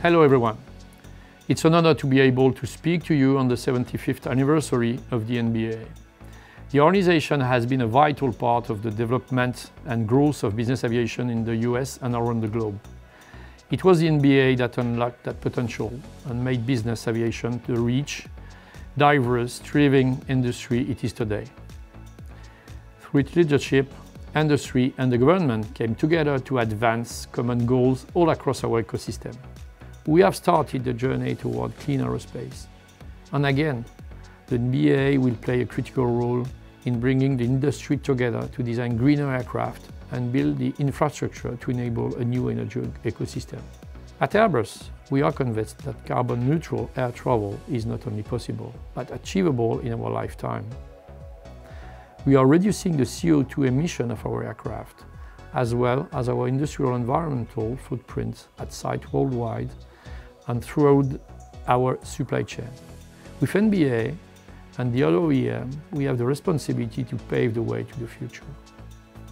Hello everyone. It's an honor to be able to speak to you on the 75th anniversary of the NBAA. The organization has been a vital part of the development and growth of business aviation in the US and around the globe. It was the NBAA that unlocked that potential and made business aviation the rich, diverse, thriving industry it is today. Through its leadership, industry and the government came together to advance common goals all across our ecosystem. We have started the journey toward clean aerospace. And again, the NBAA will play a critical role in bringing the industry together to design greener aircraft and build the infrastructure to enable a new energy ecosystem. At Airbus, we are convinced that carbon neutral air travel is not only possible, but achievable in our lifetime. We are reducing the CO2 emission of our aircraft, as well as our industrial environmental footprint at site worldwide and throughout our supply chain. With NBAA and the other OEM, we have the responsibility to pave the way to the future.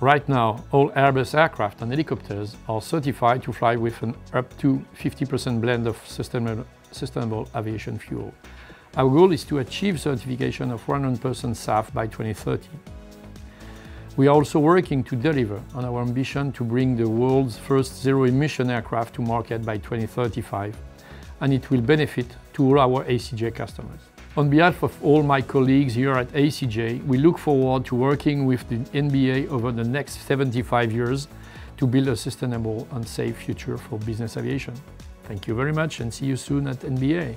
Right now, all Airbus aircraft and helicopters are certified to fly with an up to 50% blend of sustainable, sustainable aviation fuel. Our goal is to achieve certification of 100% SAF by 2030. We are also working to deliver on our ambition to bring the world's first zero-emission aircraft to market by 2035 and it will benefit to all our ACJ customers. On behalf of all my colleagues here at ACJ, we look forward to working with the NBAA over the next 75 years to build a sustainable and safe future for business aviation. Thank you very much and see you soon at NBAA.